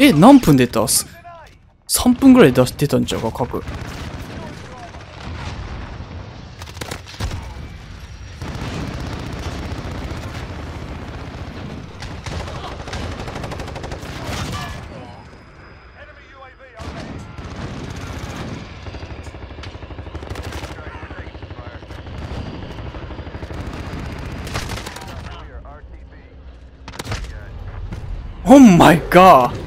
え、何分出た ?3 分ぐらい出してたんちゃうか、各。Oh my か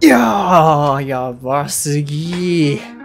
いやー、やばすぎ。